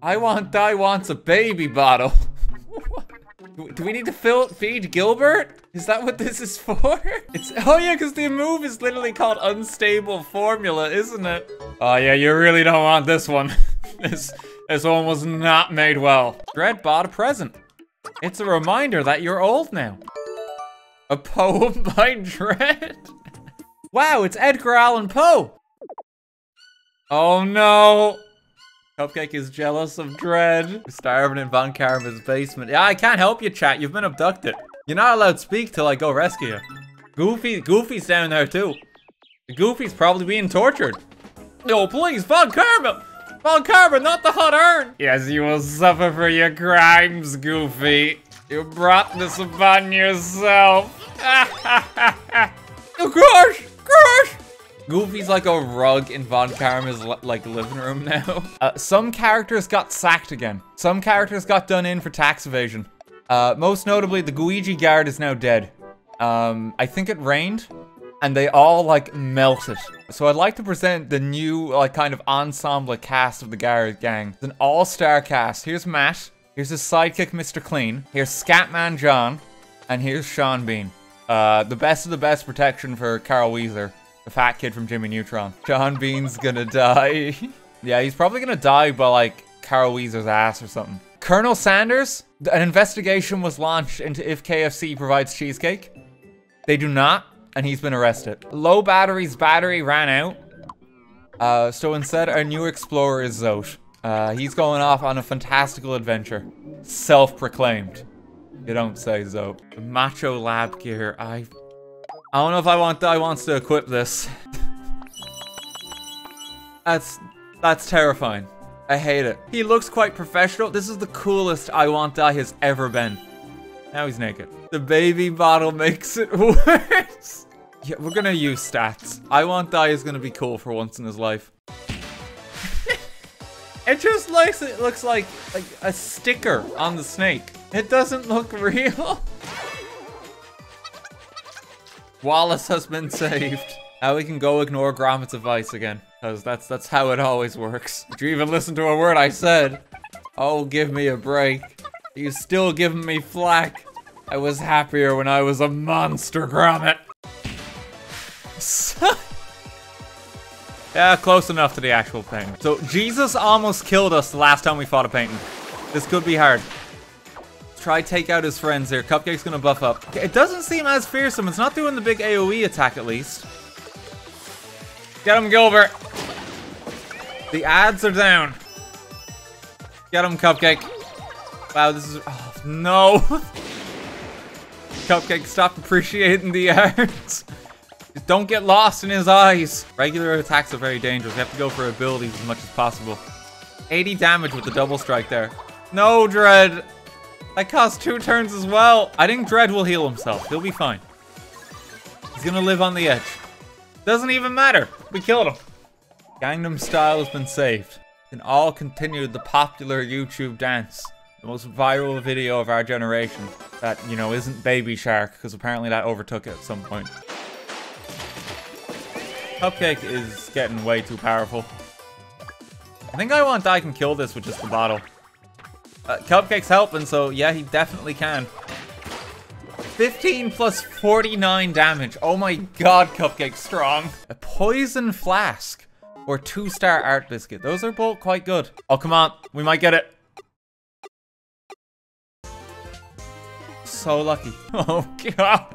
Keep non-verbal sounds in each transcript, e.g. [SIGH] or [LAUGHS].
I want die wants a baby bottle. [LAUGHS] Do we need to fill, feed Gilbert? Is that what this is for? [LAUGHS] It's oh yeah, because the move is literally called unstable formula, isn't it? Oh yeah, you really don't want this one. [LAUGHS] this this one was not made well. Dread bought a present. It's a reminder that you're old now. A poem by Dread. wow, it's Edgar Allan Poe. Oh no. Cupcake is jealous of Dread. Starving in Von Karma's basement. Yeah, I can't help you, chat. You've been abducted. You're not allowed to speak till I go rescue you. Goofy, Goofy's down there too. Goofy's probably being tortured. No, please, Von Karma! Von Karma, not the hot urn! Yes, you will suffer for your crimes, Goofy. You brought this upon yourself. oh gosh, gosh! Goofy's like a rug in Von Karma's like living room now. [LAUGHS] Uh, some characters got sacked again. Some characters got done in for tax evasion. Uh, most notably, the Gooigi guard is now dead. Um, I think it rained and they all like melted. So I'd like to present the new like kind of ensemble cast of the guard gang. It's an all-star cast. Here's Matt. Here's his sidekick, Mr. Clean. Here's Scatman John. And here's Sean Bean. Uh, the best of the best protection for Carl Wheezer. The fat kid from Jimmy Neutron. John Bean's gonna die. [LAUGHS] yeah, he's probably gonna die by like Carl Wheezer's ass or something. Colonel Sanders, an investigation was launched into if KFC provides cheesecake. They do not, and he's been arrested. Low batteries battery ran out. Uh, so instead, our new explorer is Zote. Uh, he's going off on a fantastical adventure. Self-proclaimed. You don't say Zote. Macho lab gear. I I don't know if I want I wants to equip this. that's that's terrifying. I hate it. He looks quite professional. This is the coolest I want die has ever been. Now he's naked. The baby bottle [LAUGHS] makes it worse. yeah, we're gonna use stats. I want die is gonna be cool for once in his life. [LAUGHS] it just looks it looks like like a sticker on the snake. It doesn't look [LAUGHS] real. Wallace has been saved. Now we can go ignore Gromit's advice again. Because that's that's how it always works. Did you even listen to a word I said? Oh, give me a break. You still giving me flack. I was happier when I was a monster, Gromit. [LAUGHS] yeah, close enough to the actual thing. So, Jesus almost killed us the last time we fought a painting. This could be hard. Try take out his friends here. Cupcake's gonna buff up. It doesn't seem as fearsome. It's not doing the big AoE attack at least. Get him, Gilbert. The ads are down. Get him, Cupcake. Wow, this is... Oh, no. [LAUGHS] Cupcake, stop appreciating the [LAUGHS] ads. Don't get lost in his eyes. Regular attacks are very dangerous. You have to go for abilities as much as possible. 80 damage with the double strike there. No, Dread. That costs two turns as well. I think Dread will heal himself. He'll be fine. He's gonna live on the edge. Doesn't even matter. We killed him. Gangnam Style has been saved. And all continued the popular YouTube dance. The most viral video of our generation. That, you know, isn't Baby Shark, because apparently that overtook it at some point. Cupcake is getting way too powerful. I think I want I can kill this with just the bottle. Uh, Cupcake's helping, so yeah, he definitely can. 15 plus 49 damage. Oh my god, Cupcake's strong. A poison flask or two star art biscuit. Those are both quite good. Oh, come on. We might get it. So lucky. [LAUGHS] Oh god.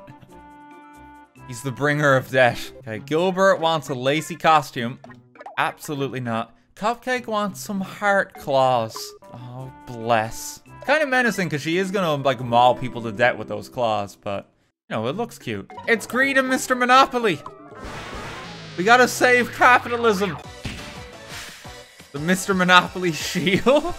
He's the bringer of death. Okay, Gilbert wants a lacy costume. Absolutely not. Cupcake wants some heart claws. Oh, bless. Kind of menacing because she is gonna like maul people to death with those claws, but you know, it looks cute. It's Greed and Mr. Monopoly. We gotta save capitalism. The Mr. Monopoly [LAUGHS] shield.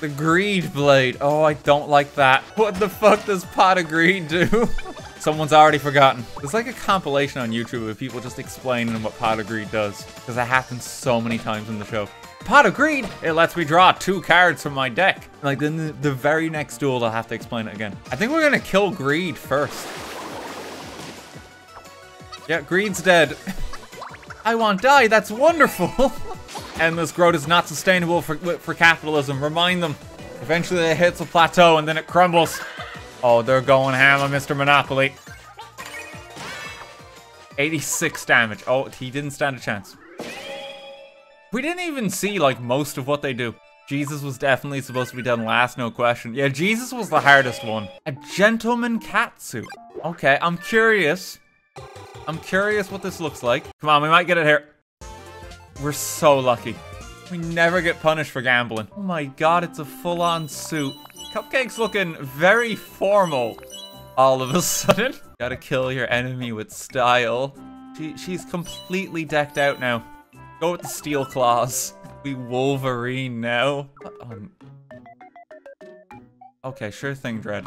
the Greed Blade. Oh, I don't like that. What the fuck does Pot of Greed do? [LAUGHS] Someone's already forgotten. There's like a compilation on YouTube of people just explaining what Pot of Greed does. Because it happens so many times in the show. Pot of Greed, it lets me draw two cards from my deck. Like then the, very next duel, I'll have to explain it again. I think we're gonna kill Greed first. Yeah, Greed's dead. [LAUGHS] I want die, that's wonderful. [LAUGHS] Endless growth is not sustainable for, for capitalism. Remind them. Eventually it hits a plateau and then it crumbles. Oh, they're going ham on Mr. Monopoly. 86 damage. Oh, he didn't stand a chance. We didn't even see, like, most of what they do. Jesus was definitely supposed to be done last, no question. Yeah, Jesus was the hardest one. A gentleman cat suit. Okay, I'm curious. I'm curious what this looks like. Come on, we might get it here. We're so lucky. We never get punished for gambling. Oh my god, it's a full-on suit. Cupcake's looking very formal all of a sudden. [LAUGHS] Gotta kill your enemy with style. She, she's completely decked out now. Go with the steel claws. We Wolverine now. Um, okay, sure thing, Dread.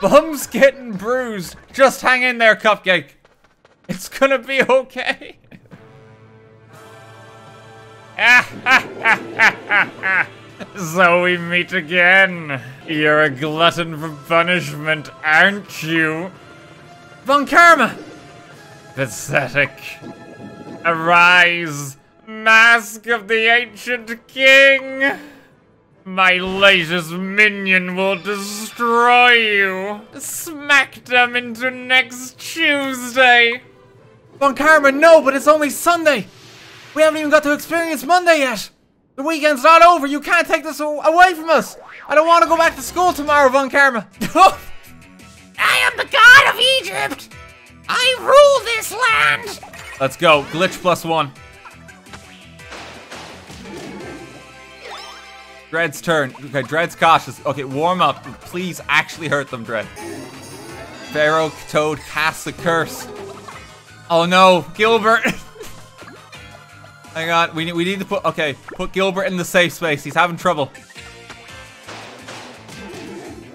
Bum's getting bruised. Just hang in there, Cupcake. It's gonna be okay. [LAUGHS] so we meet again. You're a glutton for punishment, aren't you? Von Karma! Pathetic. Arise, mask of the ancient king! My latest minion will destroy you! Smack them into next Tuesday! Von Karma, no, but it's only Sunday! We haven't even got to experience Monday yet! The weekend's not over, you can't take this away from us! I don't want to go back to school tomorrow, Von Karma! [LAUGHS] I am the god of Egypt! I rule this land! Let's go, glitch plus one. Dread's turn. Okay, Dread's cautious. Okay, warm up. Please actually hurt them, Dread. Pharaoh Toad casts a curse. Oh no, Gilbert! [LAUGHS] Hang on, we need, we need to put, okay, put Gilbert in the safe space. He's having trouble.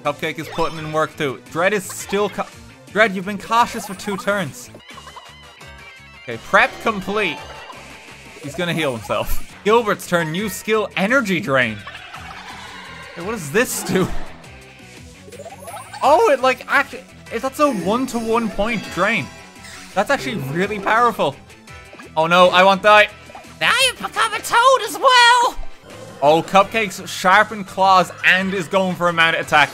Cupcake is putting in work too. Dread is still, Dread, you've been cautious for two turns. Okay, prep complete. He's gonna heal himself. Gilbert's turn, new skill, energy drain. Hey, what does this do? Oh, it like actually, that's a one-to-one -one point drain. That's actually really powerful. Oh no, I want that. Now you've become a toad as well. Oh, Cupcake's sharpened claws and is going for a mounted attack.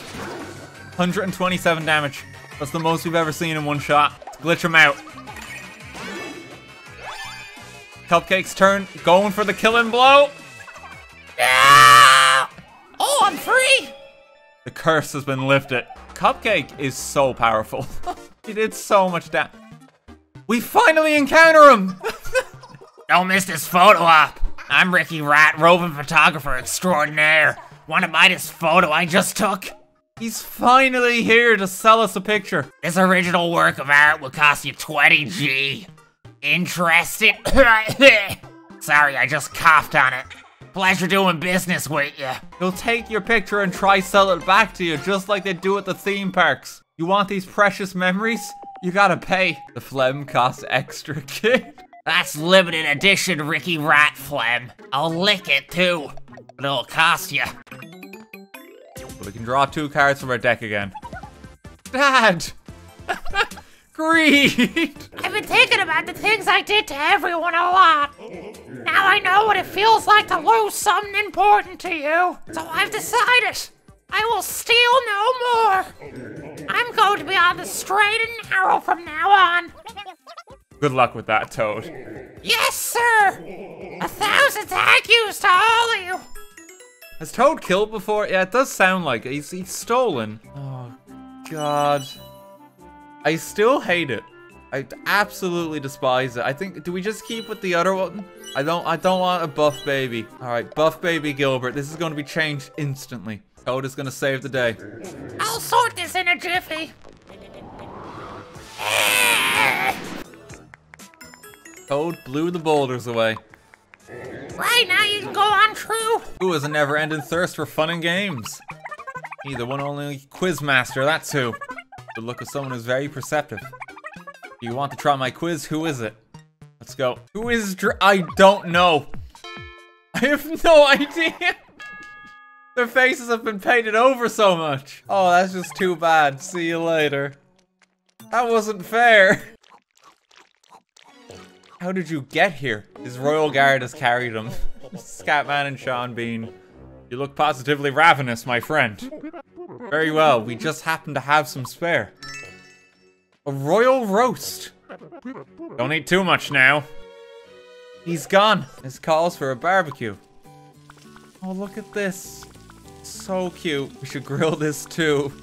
127 damage. That's the most we've ever seen in one shot. glitch him out. Cupcake's turn, going for the killing blow. Oh, I'm free! The curse has been lifted. Cupcake is so powerful. [LAUGHS] he did so much damage. We finally encounter him! [LAUGHS] Don't miss this photo op. I'm Ricky Rat, roving photographer extraordinaire. Wanna buy this photo I just took? He's finally here to sell us a picture. This original work of art will cost you 20G. Interested? [COUGHS] Sorry, I just coughed on it. Pleasure doing business with you. He'll take your picture and try sell it back to you, just like they do at the theme parks. You want these precious memories? You gotta pay. The phlegm costs extra, [LAUGHS] kid. That's limited edition Ricky Rat phlegm. I'll lick it too, but it'll cost you. We can draw two cards from our deck again. Dad! [LAUGHS] Greed! I've been thinking about the things I did to everyone a lot. Now I know what it feels like to lose something important to you. So I've decided I will steal no more. I'm going to be on the straight and narrow from now on. Good luck with that, Toad. Yes, sir! A thousand thank yous to all of you! Has Toad killed before? Yeah, it does sound like it. He's, he's stolen. Oh, God. I still hate it. I absolutely despise it. I think, do we just keep with the other one? I don't, I don't want a buff baby. All right, buff baby Gilbert. This is going to be changed instantly. Toad is going to save the day. I'll sort this in a jiffy. Toad blew the boulders away. Right now you can go on true. Who has a never-ending thirst for fun and games? Either one only Quizmaster, that's who. The look of someone who's very perceptive. Do you want to try my quiz? Who is it? Let's go. Who is Dr I don't know. [LAUGHS] I have no idea. Their faces have been painted over so much. Oh, that's just too bad. See you later. That wasn't fair. [LAUGHS] How did you get here? His royal guard has carried him. Scatman and Sean Bean. You look positively ravenous, my friend. Very well, we just happen to have some spare. A royal roast. Don't eat too much now. He's gone. This calls for a barbecue. Oh, look at this. So cute. We should grill this too.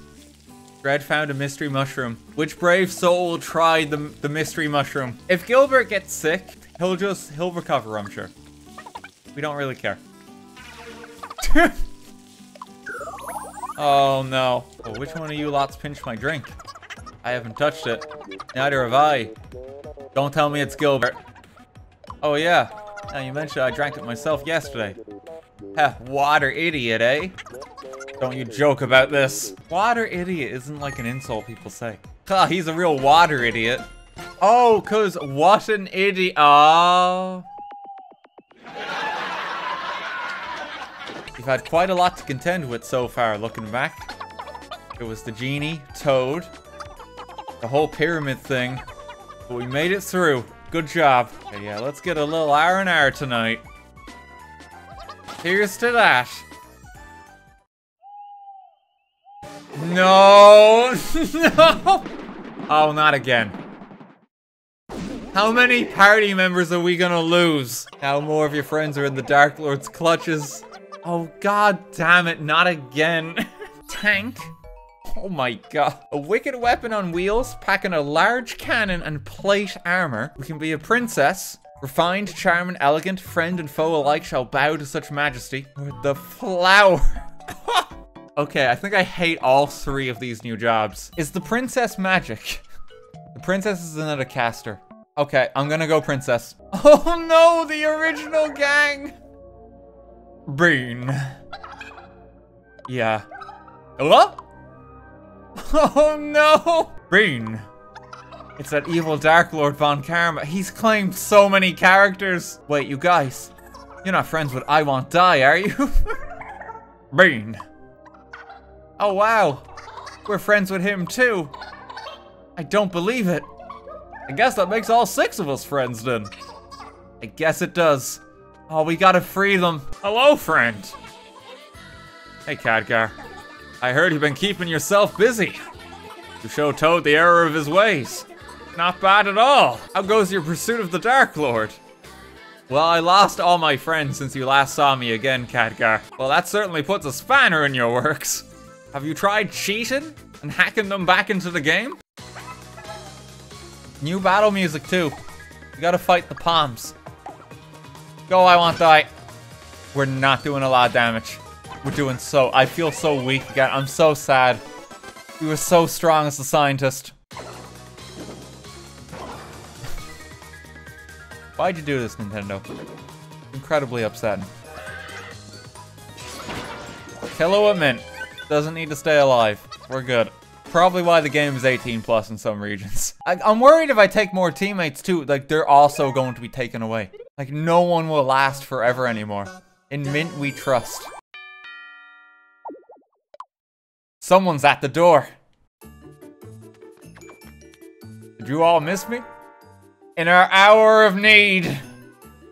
Red found a mystery mushroom. Which brave soul tried the, the mystery mushroom? If Gilbert gets sick, he'll just, he'll recover, I'm sure. We don't really care. [LAUGHS] oh no. Oh, which one of you lots pinched my drink? I haven't touched it. Neither have I. Don't tell me it's Gilbert. Oh yeah. Now you mentioned I drank it myself yesterday. Heh, water idiot, eh? Don't you joke about this. Water idiot isn't like an insult people say. Ha, he's a real water idiot. Oh, cause what an idiot. Oh. You've had quite a lot to contend with so far, looking back. It was the genie, Toad, the whole pyramid thing, but we made it through. Good job. Okay, yeah, let's get a little R&R tonight. Here's to that. No! [LAUGHS] no! Oh, not again. How many party members are we gonna lose? Now more of your friends are in the Dark Lord's clutches. Oh, god damn it, not again. [LAUGHS] Tank? Oh my god. A wicked weapon on wheels, packing a large cannon and plate armor. We can be a princess. Refined, charming, elegant, friend and foe alike shall bow to such majesty. Or the flower. [LAUGHS] okay, I think I hate all three of these new jobs. Is the princess magic? The princess is another caster. Okay, I'm gonna go princess. [LAUGHS] Oh no, the original gang! Bean. Yeah. Hello? [LAUGHS] Oh no! Bean. It's that evil Dark Lord Von Karma. He's claimed so many characters. Wait, you guys. You're not friends with I Want Die, are you? [LAUGHS] Bean. Oh wow. We're friends with him too. I don't believe it. I guess that makes all six of us friends then. I guess it does. Oh, we gotta free them. Hello, friend. Hey, Khadgar. I heard you've been keeping yourself busy. To show Toad the error of his ways. Not bad at all. How goes your pursuit of the Dark Lord? Well, I lost all my friends since you last saw me again, Khadgar. Well, that certainly puts a spanner in your works. Have you tried cheating and hacking them back into the game? New battle music, too. You gotta fight the palms. Go, I want die. We're not doing a lot of damage. We're doing so... I feel so weak again. I'm so sad. We were so strong as a scientist. [LAUGHS] Why'd you do this, Nintendo? Incredibly upsetting. Hello, Mint. Doesn't need to stay alive. We're good. Probably why the game is 18 plus in some regions. [LAUGHS] I, am worried if I take more teammates too, like they're also going to be taken away. Like no one will last forever anymore. In Mint we trust. Someone's at the door. Did you all miss me? In our hour of need,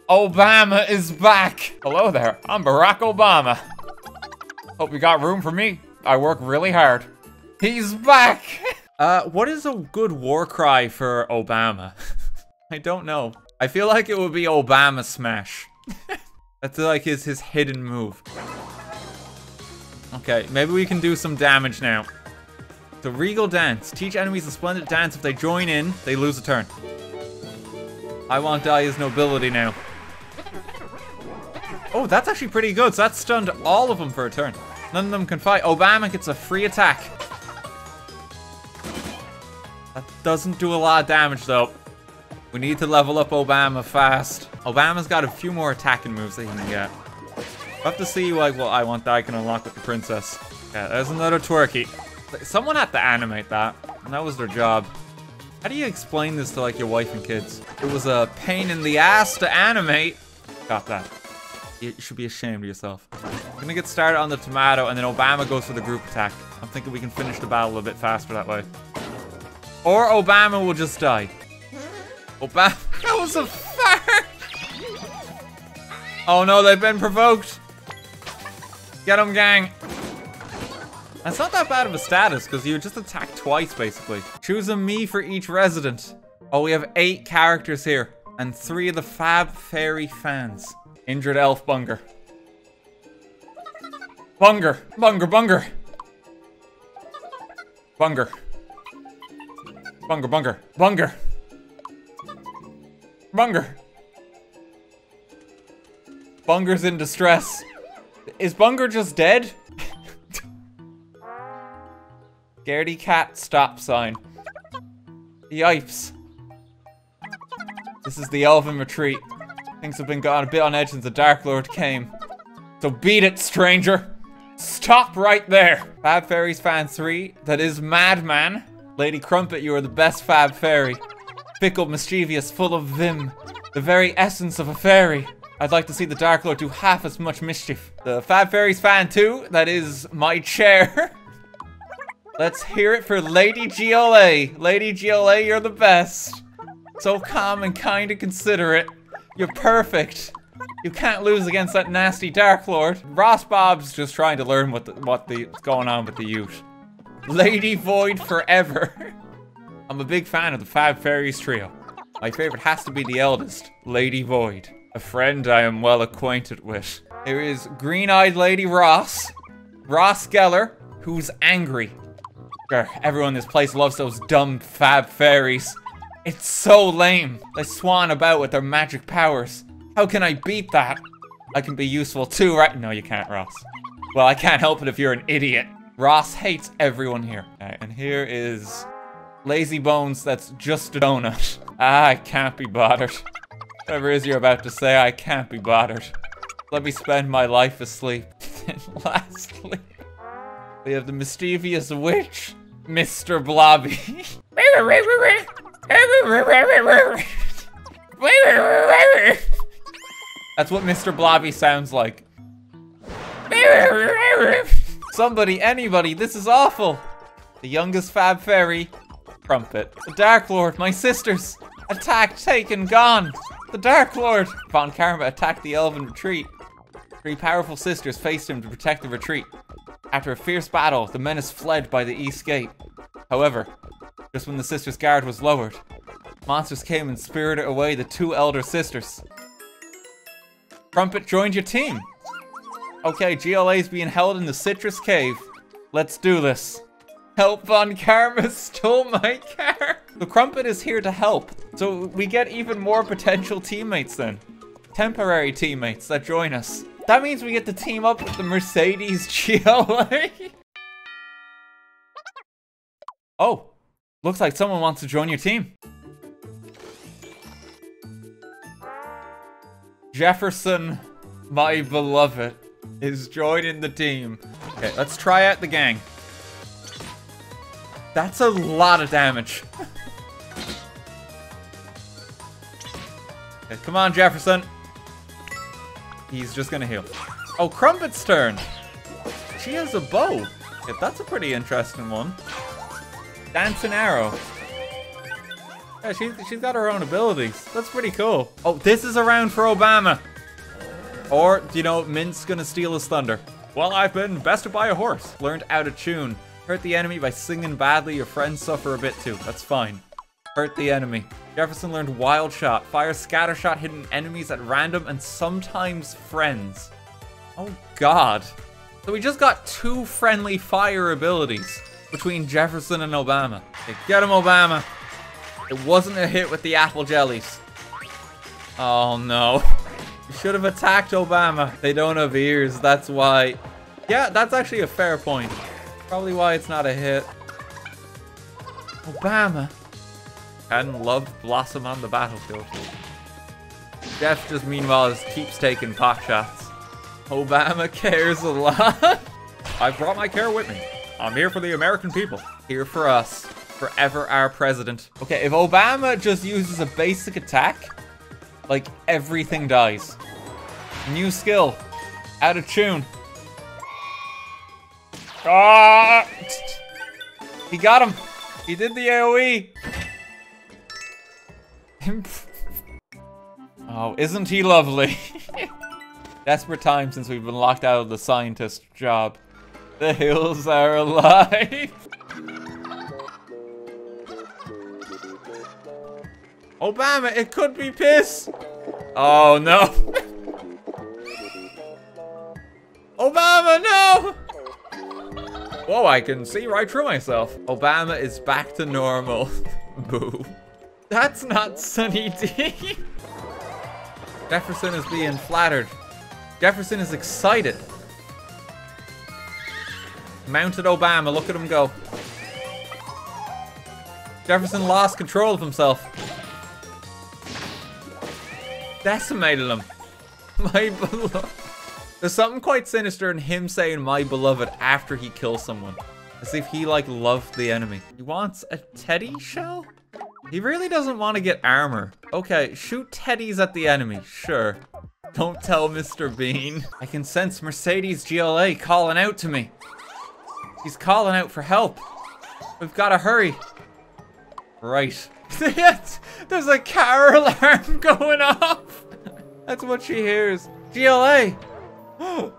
Obama is back. Hello there, I'm Barack Obama. Hope you got room for me. I work really hard. He's back! [LAUGHS] Uh, what is a good war cry for Obama? [LAUGHS] I don't know. I feel like it would be Obama Smash. [LAUGHS] That's like his, his hidden move. Okay, maybe we can do some damage now. The Regal Dance. Teach enemies a splendid dance. If they join in, they lose a turn. I want Dahlia's nobility now. Oh, that's actually pretty good. So that stunned all of them for a turn. None of them can fight. Obama gets a free attack. That doesn't do a lot of damage, though. We need to level up Obama fast. Obama's got a few more attacking moves that he can get. We'll have to see like what I want that I can unlock with the princess. Yeah, there's another twerky. Someone had to animate that, and that was their job. How do you explain this to like your wife and kids? It was a pain in the ass to animate. Got that. You should be ashamed of yourself. I'm gonna get started on the tomato, and then Obama goes for the group attack. I'm thinking we can finish the battle a bit faster that way. Or Obama will just die. Obama, [LAUGHS] that was a Oh no, they've been provoked. Get him, gang. That's not that bad of a status, because you just attack twice, basically. Choose a Mii for each resident. Oh, we have eight characters here. And three of the Fab Fairy fans. Injured Elf Bunger. Bunger! Bunger, Bunger! Bunger. Bunger, Bunger, Bunger! Bunger! Bunger's in distress. Is Bunger just dead? [LAUGHS] Scaredy cat stop sign. Yipes. This is the elven retreat. Things have been gone a bit on edge since the Dark Lord came. So beat it, stranger! Stop right there! Fab Fairies fan 3, that is Madman. Lady Crumpet, you are the best Fab Fairy. Fickle, mischievous, full of vim. The very essence of a fairy. I'd like to see the Dark Lord do half as much mischief. The Fab Fairies fan 2, that is my chair. [LAUGHS] Let's hear it for Lady GLA. Lady GLA, you're the best. So calm and kind and considerate. You're perfect. You can't lose against that nasty Dark Lord. Ross Bob's just trying to learn what the, what the, what's going on with the youth. Lady Void forever. [LAUGHS] I'm a big fan of the Fab Fairies trio. My favorite has to be the eldest, Lady Void. A friend I am well acquainted with. There is Green-Eyed Lady Ross. Ross Geller, who's angry. Everyone in this place loves those dumb Fab Fairies. It's so lame. They swan about with their magic powers. How can I beat that? I can be useful too, right? No, you can't, Ross. Well, I can't help it if you're an idiot. Ross hates everyone here. Okay, and here is Lazy Bones that's just a donut. [LAUGHS] Ah, I can't be bothered. Whatever it is you're about to say, I can't be bothered. Let me spend my life asleep. [LAUGHS] and lastly, we have the mischievous witch, Mr. Blobby. [LAUGHS] That's what Mr. Blobby sounds like. Somebody, anybody, this is awful. The youngest Fab Fairy, Crumpet. The Dark Lord, my sisters. Attacked, taken, gone. The Dark Lord. Von Karma attacked the Elven retreat. Three powerful sisters faced him to protect the retreat. After a fierce battle, the menace fled by the east gate. However, just when the sisters' guard was lowered, monsters came and spirited away the two elder sisters. Crumpet joined your team. Okay, GLA is being held in the Citrus Cave. Let's do this. Help Von Karma [LAUGHS] stole my car. The Crumpet is here to help, so we get even more potential teammates then. Temporary teammates that join us. That means we get to team up with the Mercedes GLA. [LAUGHS] oh, looks like someone wants to join your team. Jefferson, my beloved, is joining the team. Okay, let's try out the gang. That's a lot of damage. [LAUGHS] okay, come on, Jefferson. He's just gonna heal. Oh, Crumpet's turn. She has a bow. Okay, that's a pretty interesting one. Dancing arrow. Yeah, she's, she's got her own abilities. That's pretty cool. Oh, this is a round for Obama. Or, you know, Mint's gonna steal his thunder. Well, I've been bested by a horse. Learned out of tune. Hurt the enemy by singing badly. Your friends suffer a bit too. That's fine. Hurt the enemy. Jefferson learned Wild Shot. Fire scatter shot hitting enemies at random and sometimes friends. Oh god. So we just got two friendly fire abilities between Jefferson and Obama. Get him, Obama. It wasn't a hit with the apple jellies. Oh no. You should have attacked Obama. They don't have ears, that's why. Yeah, that's actually a fair point. Probably why it's not a hit. Obama. Hadn't loved Blossom on the battlefield. Jeff just meanwhile just keeps taking pot shots. Obama [LAUGHS] cares a lot. I brought my care with me. I'm here for the American people. Here for us. Forever our president. Okay, if Obama just uses a basic attack, like everything dies. New skill. Out of tune. Ah! He got him. He did the AoE. [LAUGHS] oh, isn't he lovely? [LAUGHS] Desperate time since we've been locked out of the scientist job. [LAUGHS] The hills are alive. [LAUGHS] Obama, it could be piss. Oh no. [LAUGHS] Obama, no! Whoa, I can see right through myself. Obama is back to normal. Boo. That's not Sunny D. Jefferson is being flattered. Jefferson is excited. Mounted Obama, look at him go. Jefferson lost control of himself. Decimated him. [LAUGHS] My beloved. There's something quite sinister in him saying my beloved after he kills someone. As if he like loved the enemy. He wants a teddy shell? He really doesn't want to get armor. Okay, shoot teddies at the enemy, sure. Don't tell Mr. Bean. I can sense Mercedes GLA calling out to me. He's calling out for help. We've got to hurry. Right. [LAUGHS] There's a car alarm [LAUGHS] going off. That's what she hears. GLA. [GASPS]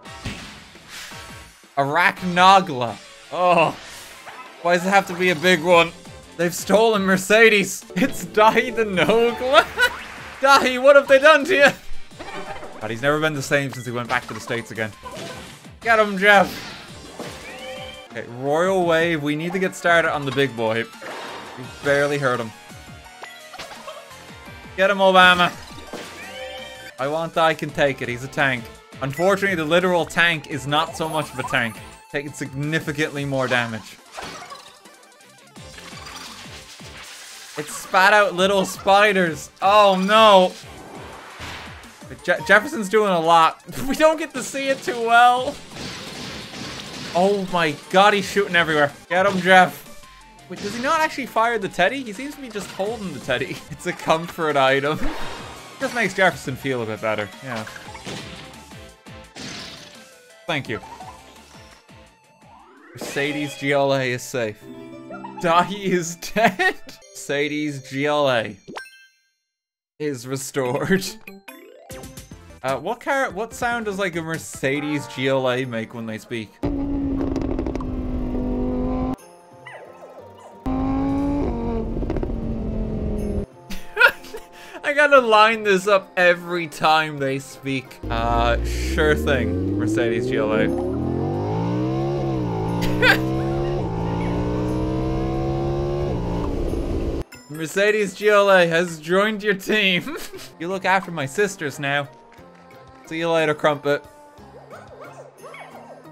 Arachnogla. Oh. Why does it have to be a big one? They've stolen Mercedes. It's Daithi De Nogla. [LAUGHS] Daithi, what have they done to you? God, he's never been the same since he went back to the States again. Get him, Jeff. Okay, Royal Wave. We need to get started on the big boy. We barely hurt him. Get him, Obama. I want that, I can take it. He's a tank. Unfortunately, the literal tank is not so much of a tank. Taking significantly more damage. It spat out little spiders. Oh no. Je Jefferson's doing a lot. [LAUGHS] We don't get to see it too well. Oh my god, he's shooting everywhere. Get him, Jeff. Wait, does he not actually fire the teddy? He seems to be just holding the teddy. [LAUGHS] It's a comfort item. Just makes Jefferson feel a bit better. Yeah. Thank you. Mercedes GLA is safe. Daithi is [LAUGHS] dead. Mercedes GLA is restored. Uh, what car? What sound does like a Mercedes GLA make when they speak? Gotta line this up every time they speak. Uh, sure thing, Mercedes GLA. [LAUGHS] Mercedes GLA has joined your team. [LAUGHS] you look after my sisters now. See you later, Crumpet.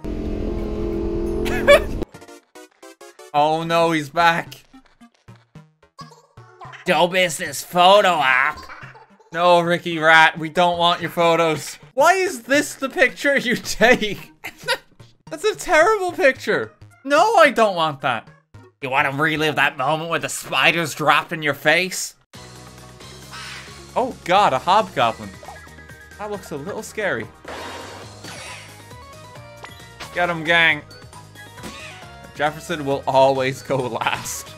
[LAUGHS] oh no, he's back. Dope is this photo op. No, Ricky Rat, we don't want your photos. Why is this the picture you take? [LAUGHS] That's a terrible picture. No, I don't want that. You want to relive that moment where the spiders dropped in your face? Oh god, a hobgoblin. That looks a little scary. Get him, gang. Jefferson will always go last.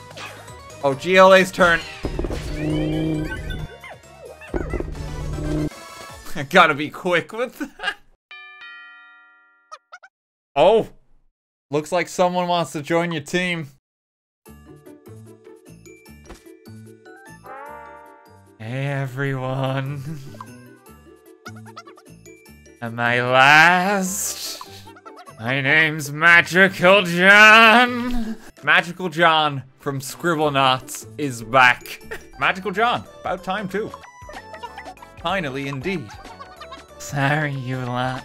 Oh, GLA's turn. I gotta be quick with that. Oh! Looks like someone wants to join your team. Hey everyone. Am I last? My name's Magical John. Magical John from Scribblenauts is back. Magical John, about time too. Finally, indeed. Sorry, you lot.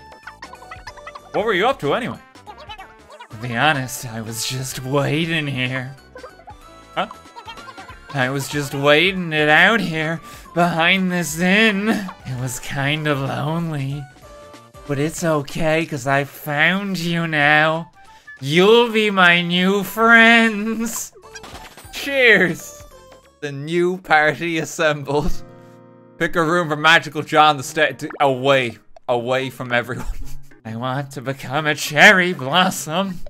What were you up to anyway? To be honest, I was just waiting here. Huh? I was just waiting it out here behind this inn. It was kind of lonely. But it's okay, because I found you now. You'll be my new friends. Cheers. The new party assembled. Pick a room for Magical John to stay away, away from everyone. [LAUGHS] I want to become a cherry blossom.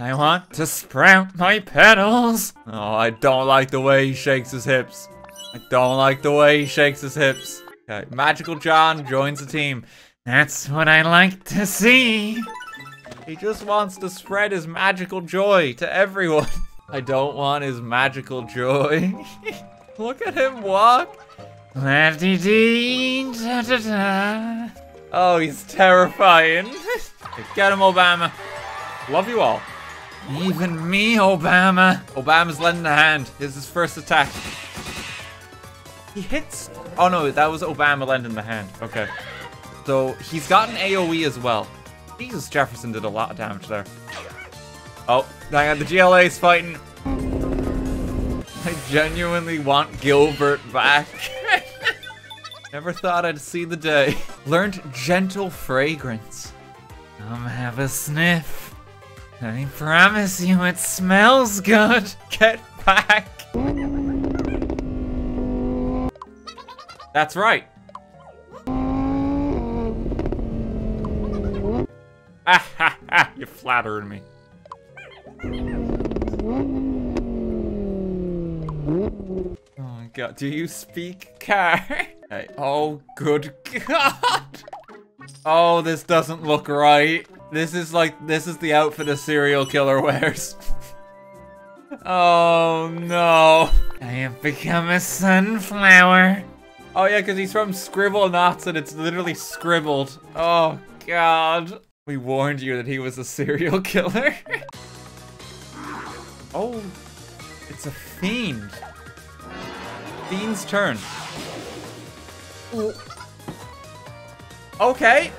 I want to sprout my petals. Oh, I don't like the way he shakes his hips. I don't like the way he shakes his hips. Okay, Magical John joins the team. That's what I like to see. He just wants to spread his magical joy to everyone. [LAUGHS] I don't want his magical joy. [LAUGHS] Look at him walk. Oh, he's terrifying. [LAUGHS] Get him, Obama. Love you all. Even me, Obama. Obama's lending a hand. Is his first attack. He hits. Oh no, that was Obama lending the hand. Okay. So he's got an AoE as well. Jesus, Jefferson did a lot of damage there. Oh, hang on, the GLA's fighting. [LAUGHS] I genuinely want Gilbert back. [LAUGHS] Never thought I'd see the day. Learned gentle fragrance. Come have a sniff. I promise you it smells good. [LAUGHS] Get back. That's right. Ah ha ha, you're flattering me. Oh my god, do you speak car? [LAUGHS] Hey, oh good god. Oh, this doesn't look right. This is like, this is the outfit a serial killer wears. [LAUGHS] oh no. I have become a sunflower. Oh yeah, because he's from Scribblenauts and it's literally scribbled. Oh god. We warned you that he was a serial [LAUGHS] killer. oh, it's a fiend. Fiend's turn. Okay.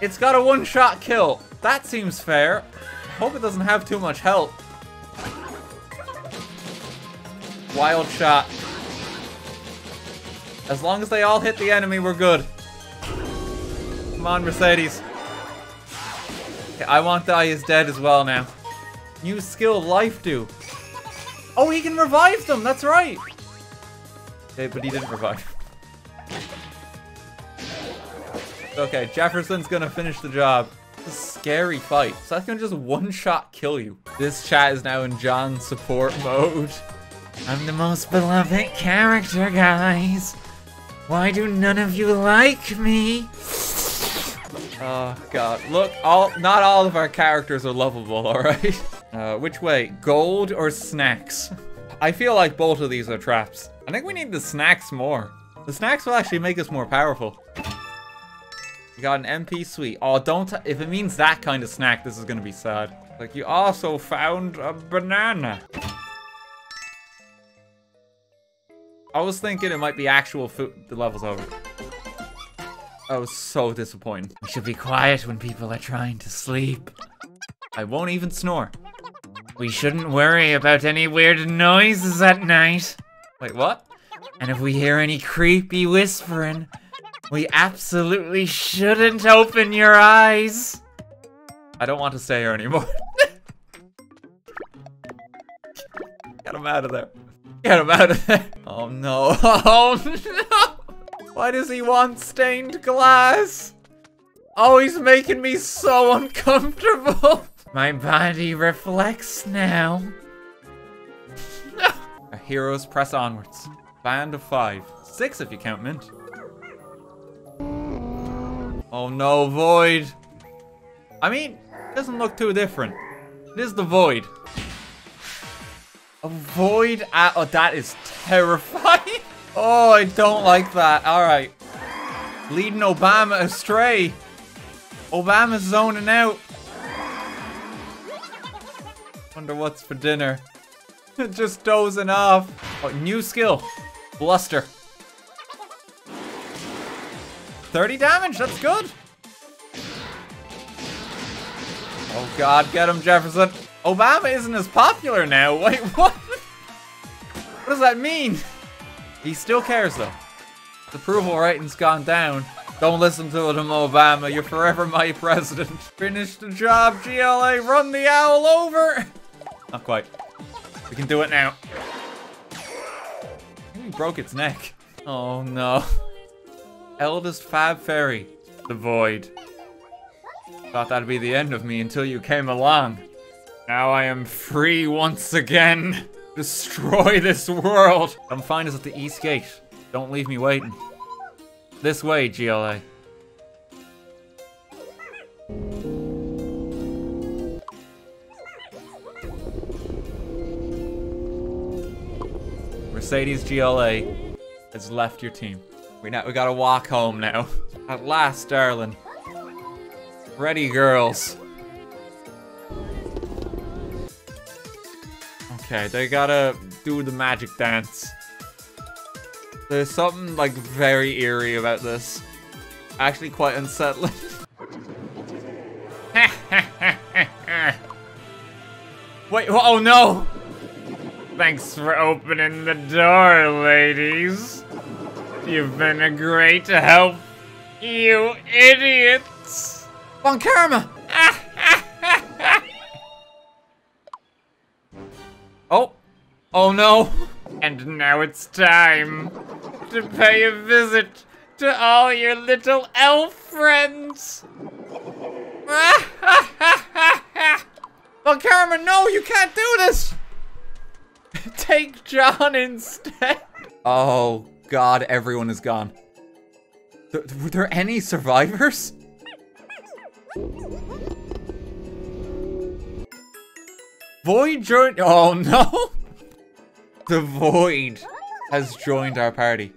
It's got a one-shot kill. That seems fair. Hope it doesn't have too much health. Wild shot. As long as they all hit the enemy, we're good. Come on, Mercedes. Okay, I want Die is dead as well now. New skill, Life Do. Oh, he can revive them, that's right. Okay, but he didn't revive. Okay, Jefferson's gonna finish the job. Scary fight. So that's gonna just one-shot kill you. This chat is now in John support mode. I'm the most beloved character, guys. Why do none of you like me? Oh god. Look, all not all of our characters are lovable, alright? Uh, which way? Gold or snacks? I feel like both of these are traps. I think we need the snacks more. The snacks will actually make us more powerful. You got an MP sweet. Oh, don't... If it means that kind of snack, this is gonna be sad. Like, you also found a banana. I was thinking it might be actual food. The level's over. I was so disappointed. We should be quiet when people are trying to sleep. I won't even snore. We shouldn't worry about any weird noises at night. Wait, what? And if we hear any creepy whispering, we absolutely shouldn't open your eyes. I don't want to stay here anymore. [LAUGHS] Get him out of there. Get him out of there. Oh no. [LAUGHS] Oh no. Why does he want stained glass? Oh, he's making me so uncomfortable. My body reflects now. Our [LAUGHS] heroes press onwards. Band of five. Six if you count Mint. Oh no, Void. I mean, doesn't look too different. It is the Void. A Void at- oh, that is terrifying. [LAUGHS] Oh, I don't like that. Alright. Leading Obama astray. Obama's zoning out. Wonder what's for dinner. [LAUGHS] Just dozing off. Oh, new skill. Bluster. 30 damage, that's good. Oh god, get him, Jefferson. Obama isn't as popular now. [LAUGHS] Wait, what? What does that mean? He still cares, though. His approval rating's gone down. Don't listen to him, Obama. You're forever my president. Finish the job, GLA. Run the owl over. [LAUGHS] Not quite. We can do it now. He broke its neck. Oh, no. Eldest Fab Fairy. The Void. Thought that'd be the end of me until you came along. Now I am free once again. [LAUGHS] Destroy this world. Come find us at the East Gate. Don't leave me waiting. This way, GLA. Mercedes GLA has left your team. We now we gotta walk home now. [LAUGHS] At last, darling. Ready, girls. Okay, they gotta do the magic dance. There's something like very eerie about this. Actually quite unsettling. [LAUGHS] [LAUGHS] Wait, oh no! Thanks for opening the door, ladies. You've been a great help. You idiots! Von Karma! [LAUGHS] oh. Oh no. And now it's time to pay a visit to all your little elf friends. [LAUGHS] Von Karma, no, you can't do this! [LAUGHS] Take John instead. Oh god, everyone is gone. Th were there any survivors? Void joined- oh no! [LAUGHS] The Void has joined our party.